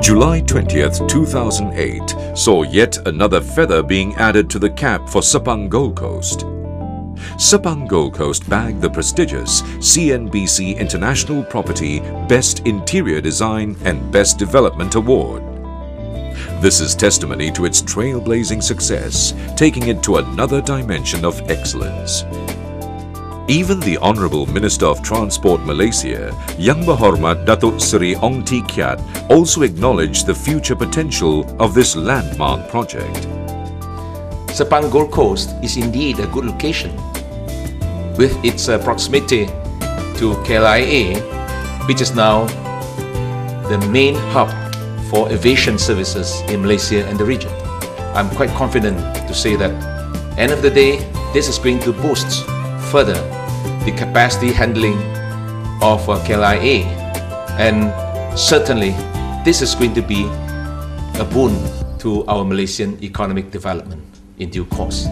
July 20th, 2008 saw yet another feather being added to the cap for Sepang Gold Coast. Sepang Gold Coast bagged the prestigious CNBC International Property Best Interior Design and Best Development Award. This is testimony to its trailblazing success, taking it to another dimension of excellence. Even the Honorable Minister of Transport Malaysia, Yang Berhormat Datuk Seri Ong Tee Kiat, also acknowledged the future potential of this landmark project. Sepang Gold Coast is indeed a good location. With its uh, proximity to KLIA, which is now the main hub for aviation services in Malaysia and the region. I'm quite confident to say that end of the day, this is going to boost further the capacity handling of uh, KLIA and certainly this is going to be a boon to our Malaysian economic development in due course.